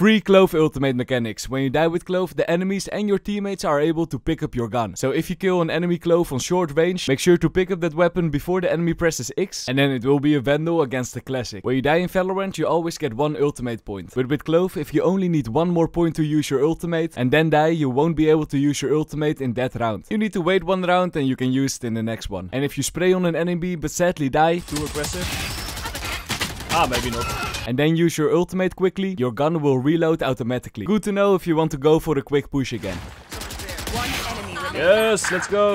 Free Clove ultimate mechanics. When you die with Clove, the enemies and your teammates are able to pick up your gun. So if you kill an enemy Clove on short range, make sure to pick up that weapon before the enemy presses X, and then it will be a Vandal against the Classic. When you die in Valorant, you always get one ultimate point. But with Clove, if you only need one more point to use your ultimate, and then die, you won't be able to use your ultimate in that round. You need to wait one round and you can use it in the next one. And if you spray on an enemy but sadly die, too aggressive, Ah, maybe not. And then use your ultimate quickly, your gun will reload automatically. Good to know if you want to go for a quick push again. One enemy. Yes, let's go.